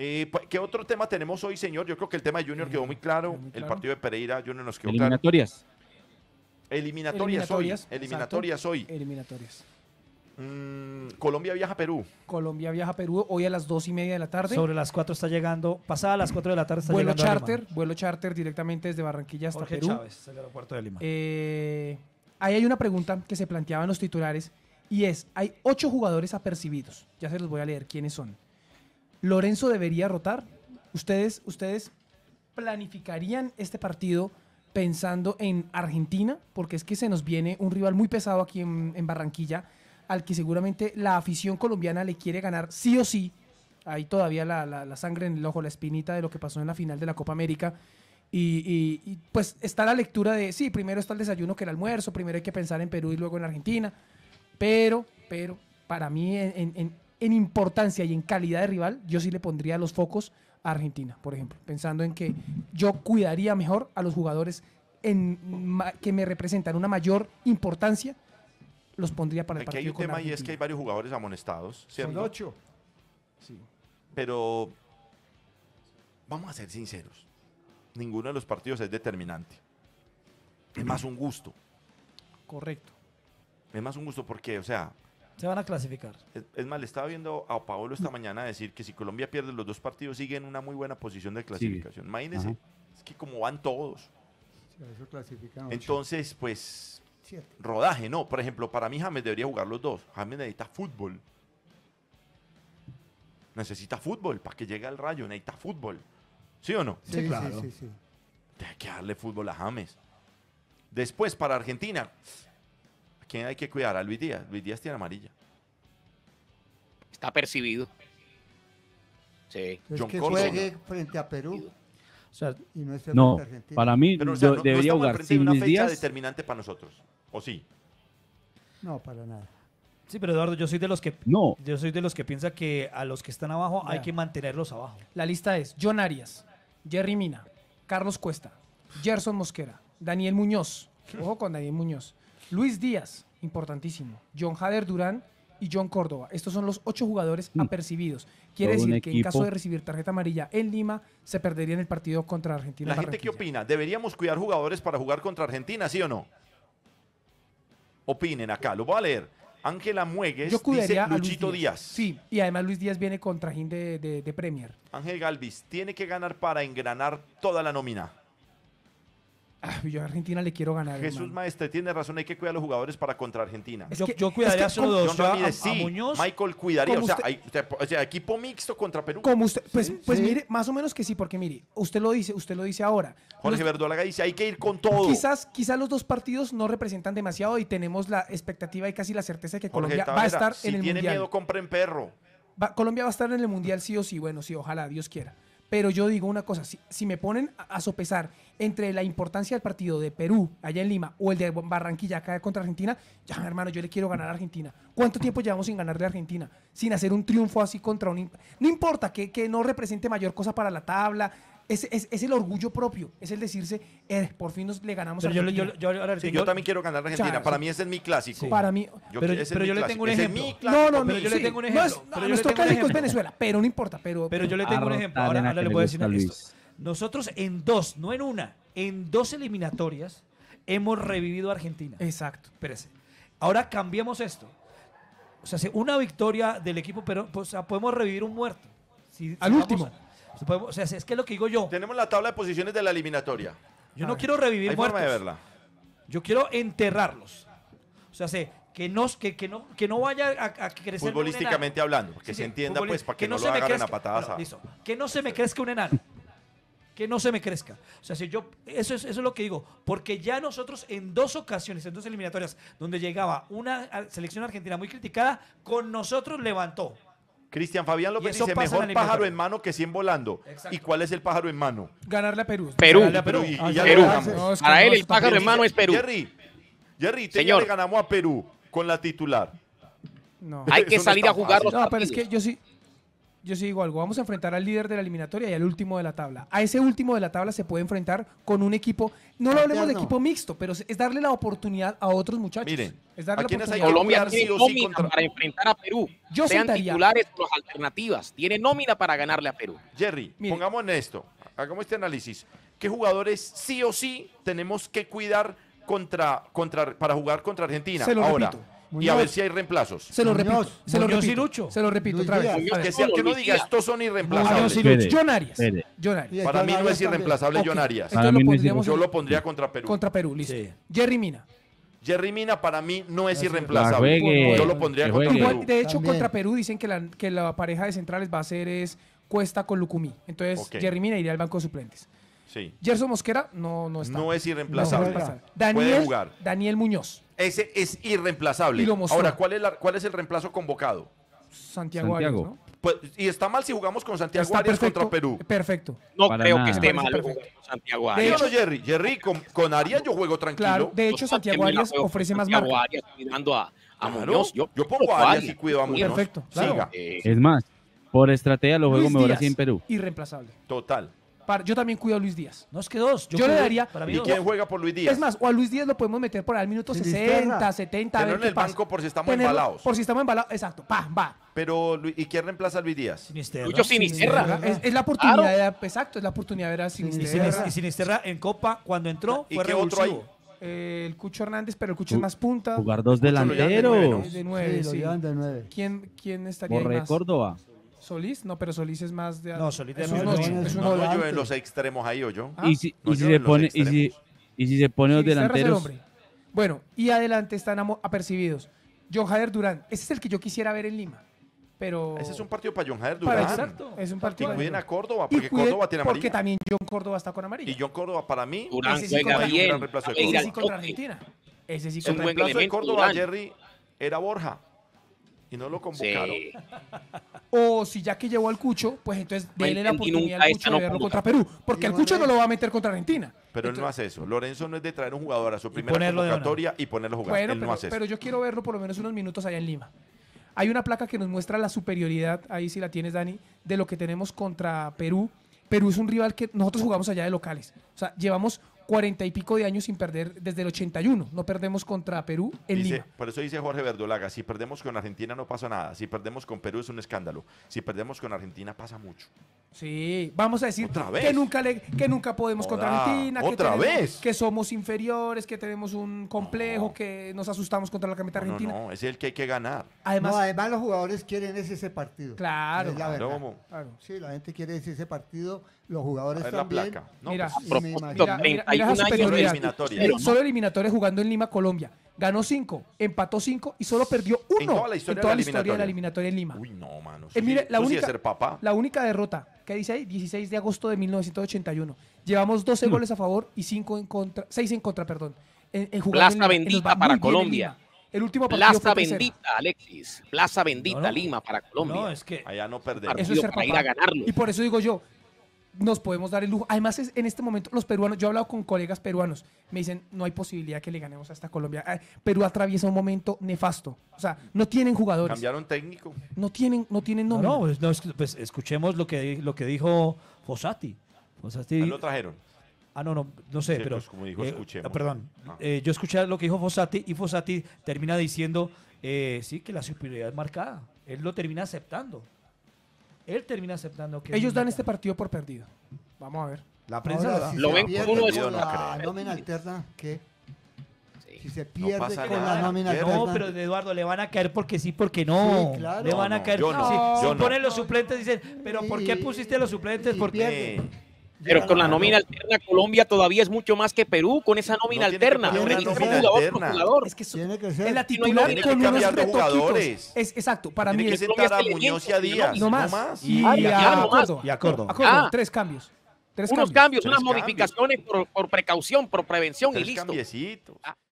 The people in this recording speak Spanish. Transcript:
Eh, pues, ¿Qué otro tema tenemos hoy, señor? Yo creo que el tema de Junior quedó muy claro. muy El partido de Pereira, Junior nos quedó claro. Eliminatorias. Eliminatorias, hoy. Eliminatorias, Eliminatorias hoy. Eliminatorias. Mm, Colombia viaja a Perú. Colombia viaja a Perú hoy a las dos y media de la tarde. Sobre las 4 está llegando, pasada las 4 de la tarde está vuelo llegando a charter, vuelo charter directamente desde Barranquilla hasta Jorge Perú. Chávez, del aeropuerto de Lima. Eh, ahí hay una pregunta que se planteaba en los titulares y es, hay ocho jugadores apercibidos. Ya se los voy a leer quiénes son. Lorenzo debería rotar. ¿Ustedes, ustedes planificarían este partido pensando en Argentina? Porque es que se nos viene un rival muy pesado aquí en, Barranquilla, al que seguramente la afición colombiana le quiere ganar sí o sí. Hay todavía la, sangre en el ojo, la espinita de lo que pasó en la final de la Copa América. Y, pues está la lectura de, sí, primero está el desayuno que el almuerzo, primero hay que pensar en Perú y luego en Argentina. Pero, pero, para mí en, en- en- importancia y en calidad de rival, yo sí le pondría los focos a Argentina, por ejemplo, pensando en que yo cuidaría mejor a los jugadores en, que me representan una mayor importancia, los pondría para el Aquí hay partido un con tema y es que hay Argentina. varios jugadores amonestados, ¿cierto? Son ocho. Pero vamos a ser sinceros. Ninguno de los partidos es determinante. Es más un gusto. Correcto. Es más un gusto porque, o sea, Se van a clasificar. es, es más, le estaba viendo a Paolo esta mañana decir que si Colombia pierde los dos partidos sigue en una muy buena posición de clasificación. Imagínense, Ajá. es que como van todos. Sí, eso clasifican. Entonces, pues, Siete. rodaje, ¿no? Por ejemplo, para mí James debería jugar los dos. James necesita fútbol. Necesita fútbol para que llegue al rayo, necesita fútbol. ¿Sí o no? Sí, claro. sí, sí, sí. Hay que darle fútbol a James. Después, para Argentina, ¿a quién hay que cuidar? A Luis Díaz. Luis Díaz tiene amarilla. Está percibido. Sí. John que juegue frente a Perú O sea, y no No, para mí Pero, o sea, yo no, debería estamos al jugar frente de sin una Luis fecha Díaz. determinante para nosotros. ¿O sí? No, para nada. sí, pero Eduardo, yo soy de los que No, yo soy de los que piensa que a los que están abajo hay que mantenerlos abajo. La lista es John Arias, Jerry Mina, Carlos Cuesta, Gerson Mosquera, Daniel Muñoz, ojo con Daniel Muñoz, Luis Díaz, importantísimo, John Jader Durán y John Córdoba. Estos son los ocho jugadores Mm. apercibidos. Quiere Todo decir que en caso de recibir tarjeta amarilla en Lima, se perdería en el partido contra Argentina. ¿La en gente qué opina? ¿Deberíamos cuidar jugadores para jugar contra Argentina, sí o no? Opinen acá, lo voy a leer. Ángela Muegues Yo dice Luchito Díaz. Sí, y además Luis Díaz viene con trajín de, de- de Premier. Ángel Galvis tiene que ganar para engranar toda la nómina. Ah, yo a Argentina le quiero ganar. Jesús hermano. Maestre tiene razón, hay que cuidar a los jugadores para contra Argentina. Es yo, que- yo cuidaría es que solo dos. A- a sí. Muñoz, Michael cuidaría. O sea, usted- hay- o sea, equipo mixto contra Perú. Como usted, pues, Sí, pues sí. mire, más o menos que sí, porque mire, usted lo dice, usted lo dice ahora. Jorge Los- Verdolaga dice, hay que ir con todo. Quizás, quizás los dos partidos no representan demasiado y tenemos la expectativa y casi la certeza de que Jorge Colombia va a estar si en el tiene mundial. miedo, compren perro. Va- Colombia va a estar en el mundial sí o sí, bueno, sí, ojalá, Dios quiera. Pero yo digo una cosa, si, si me ponen a, sopesar entre la importancia del partido de Perú, allá en Lima, o el de Barranquilla, acá contra Argentina, ya, hermano, yo le quiero ganar a Argentina. ¿Cuánto tiempo llevamos sin ganarle a Argentina? Sin hacer un triunfo así contra un... No importa que, que no represente mayor cosa para la tabla, es, es, es el orgullo propio, es el decirse, eh, por fin nos le ganamos a pero Argentina. yo, yo- ahora, Sí, yo- yo también quiero ganar a Argentina. Para mí ese es mi clásico. Sí. Para mí... Yo- Pero- ese es pero mi yo le clásico. tengo un ejemplo. No, no, pero yo le tengo un ejemplo, nuestro clásico es. Venezuela, pero no importa. Pero, Pero yo le tengo un ejemplo. Ahora, ahora le voy a decir esto. Nosotros en dos, no en una, en dos eliminatorias hemos revivido a Argentina. Exacto. Espérese. Ahora cambiamos esto. O sea, si una victoria del equipo, pero pues, o sea, podemos revivir un muerto. Si- Al si último. a- o sea, es que es lo que digo yo. Tenemos la tabla de posiciones de la eliminatoria. Yo A no ver. quiero revivir Hay muertos. forma de verla. Yo quiero enterrarlos. O sea, sé, que no, que, que no, que no vaya a, a crecer. un Futbolísticamente enano. hablando, que Sí, se sí, entienda pues para que, no, se lo me agarren a crezca- patadas. bueno, a- listo. Que no se me crezca un enano. Que no se me crezca. O sea, si yo, eso es, eso es lo que digo. Porque ya nosotros en dos ocasiones, en dos eliminatorias, donde llegaba una selección argentina muy criticada, con nosotros levantó. Cristian Fabián López dice, mejor pájaro en mano que 100 volando. Exacto. ¿Y cuál es el pájaro en mano? Ganarle a Perú. Perú. Ganarle a Perú. Y- y Ah, ya Perú. No, es que Para no, él el pájaro en mano es Perú. Jerry, Jerry, te ya Señor. le ganamos a Perú con la titular. No. Hay que salir a jugar fácil. los No, pero es que yo sí. Yo sí digo algo. Vamos a enfrentar al líder de la eliminatoria y al último de la tabla. A ese último de la tabla se puede enfrentar con un equipo, no lo hablemos de equipo mixto, pero es darle la oportunidad a otros muchachos. Miren, es darle ¿a la quiénes hay oportunidad. Colombia tiene o sí nómina contra- para enfrentar a Perú. Yo Sean sentaría- titulares o las alternativas. Tiene nómina para ganarle a Perú. Jerry, pongamos en esto, hagamos este análisis. ¿Qué jugadores sí o sí tenemos que cuidar contra, contra, para jugar contra Argentina? Se lo Ahora, repito. Y a ver Muñoz. si hay reemplazos. Se lo Muñoz, repito, se lo Muñoz y repito. Lucho. Se lo repito otra vez. Que, sea, que no diga, estos son Muñoz irreemplazables. Lucho. John Arias. John Para mí no es irreemplazable John Arias. Entonces Para lo mí no es pondríamos Yo en- lo pondría contra Perú. contra Perú, listo. Sí. Jerry Mina. Jerry Mina para mí no es irreemplazable. juegue, Yo lo pondría que contra juegue. Igual, Perú. de hecho, También. contra Perú dicen que la, que la pareja de centrales va a ser es Cuesta con Lucumí. Entonces. Jerry Mina iría al banco de suplentes. Sí. Gerson Mosquera no, no está. No es No irreemplazable. juega. está. Daniel, Puede jugar. Daniel Muñoz, Ese es irreemplazable. Y lo mostró. Ahora, ¿cuál es, la- ¿cuál es el reemplazo convocado? Santiago, Arias. ¿no? Pues, y está mal si jugamos con Santiago Está Arias perfecto. contra Perú. Perfecto. No Para creo nada. que esté mal jugar con Santiago De Arias. ¿Sí o no, Jerry? Jerry, con, con Arias yo juego tranquilo. Claro, de hecho, Santiago Arias ofrece más Santiago marca. Arias cuidando a, a Claro, Muñoz. Yo, yo pongo a Arias y cuido a Muñoz. Perfecto, claro. Siga. Eh, Es más, por estrategia lo juego Luis mejor Díaz, así en Perú. Irreemplazable. Total. Para- yo también cuido a Luis Díaz. No es que dos. Yo le daría- Para mí ¿Y dos. quién juega por Luis Díaz? Es más, o a Luis Díaz lo podemos meter por ahí al minuto Sinisterra. 60, 70. a ver Tenerlo en el pasa. banco por si estamos Tenerlo embalados. Por si estamos embalados. Exacto. Pa, va. Pero, ¿y quién reemplaza a Luis Díaz? Sinisterra. Lucho Sinisterra. Sinisterra. Es, es la oportunidad Claro. de, exacto, es la oportunidad de ver a Y Sinisterra. Sinis- Y Sinisterra en Copa, cuando entró, ¿Y fue qué otro hay? revulsivo. Eh, el Cucho Hernández, pero el Cucho es más punta. Jugar dos de nueve, delanteros. ¿no? De nueve, Sí, sí. de nueve. ¿Quién, ¿Quién estaría ahí más? Córdoba. ¿Solís? No, pero Solís es más de... No, Solís es un ocho, no, es un No, no, yo en los extremos ahí o yo. Ah, y si, no y si se pone, y si, y si se pone los el delanteros. hombre. Bueno, y adelante están apercibidos. John Jader Durán. Ese es el que yo quisiera ver en Lima. Pero... Ese es un partido para John Jader para Durán. exacto. Es un Y partido. cuiden a Córdoba, Y porque cuiden- Córdoba tiene Porque amarilla. también John Córdoba está con amarilla. Y John Córdoba para mí, Durán Ese sí contra- bien. gran reemplazo de ir Ese sí contra. Argentina. Ese sí Es un contra buen reemplazo de Córdoba, Durán. Jerry, era Borja. Y no lo convocaron. Sí. O si ya que llevó al Cucho, pues entonces déle la oportunidad al Cucho de verlo contra Perú. Porque el Cucho no lo va a meter contra Argentina. Pero él no hace eso. Lorenzo no es de traer un jugador a su primera ponerlo de una. convocatoria y ponerlo a jugar. Bueno, él pero, no hace eso. pero yo quiero verlo por lo menos unos minutos allá en Lima. Hay una placa que nos muestra la superioridad, ahí sí la tienes, Dani, de lo que tenemos contra Perú. Perú es un rival que nosotros jugamos allá de locales. O sea, llevamos cuarenta y pico de años sin perder desde el 81. No perdemos contra Perú en dice, Lima. Por eso dice Jorge Verdolaga, si perdemos con Argentina no pasa nada, si perdemos con Perú es un escándalo, si perdemos con Argentina pasa mucho. Sí, vamos a decir que nunca, le, que nunca podemos contra Argentina, ¿otra que, tenemos, vez? que somos inferiores, que tenemos un complejo, no. que nos asustamos contra la camioneta no, argentina. No, no, es el que hay que ganar. Además, no, además los jugadores quieren ese, ese partido. Claro, es la verdad. claro. Sí, la gente quiere ese, ese partido, los jugadores a ver, también. La placa. No, mira, pues, mira, Eliminatoria. Solo eliminatorias jugando en Lima, Colombia. Ganó cinco, empató cinco y solo perdió uno en toda la historia, de, la historia de, eliminatoria en Lima. Uy, no, mano. Eh, la única, derrota que dice ahí, 16 de agosto de 1981. Llevamos 12 hmm. goles a favor y cinco en contra, 6 en contra, perdón. En, Plaza bendita para Colombia. El último partido Plaza bendita, Alexis. Plaza bendita. Lima para Colombia. No, es que allá no perdemos. Ir a ganarlo. Y por eso digo yo, nos podemos dar el lujo. Además, es, en este momento, los peruanos, yo he hablado con colegas peruanos, me dicen, no hay posibilidad que le ganemos a esta Colombia. Ah, Perú atraviesa un momento nefasto. O sea, no tienen jugadores, Cambiaron técnico. no tienen, no tienen No, nómina. no, pues, no, es que, pues, escuchemos lo que, lo que dijo Fossati. Fossati Ahí lo trajeron. ah, no, no, no sé, Sí, pero. pues, como dijo, eh, escuchemos. perdón. Ah. eh, yo escuché lo que dijo Fossati y Fossati termina diciendo, eh, sí, que la superioridad es marcada. Él lo termina aceptando. Él termina aceptando que. Ellos dan este partido por perdido. Vamos a ver. La prensa Ahora, si Lo ven como uno de la no nómina alterna, ¿qué? Sí. Si se pierde pasa con nada. la nómina Pierde. alterna. No, pero Eduardo, le van a caer porque sí, porque no. Sí, claro. Le van No, a no, caer. yo no, si si no. ponen los suplentes, dicen, pero ¿por qué pusiste a los suplentes? Porque. pierde. Pero con la nómina alterna, Colombia todavía es mucho más que Perú con esa nómina No tiene que alterna. poner una nómina jugador alterna. jugador. Es que so- Tiene que es ser. la no hay titular nómina. con Tiene que unos retoquitos. Es exacto, para mí Tiene que es sentar a Muñoz y a Díaz. no más. más. Y, Ah, a no. Córdoba. Y a Córdoba. A Córdoba, Ah. tres cambios. Tres Unos cambios. cambios, unas cambios. modificaciones por, por precaución, por prevención y Tres listo. cambiecitos. Ah.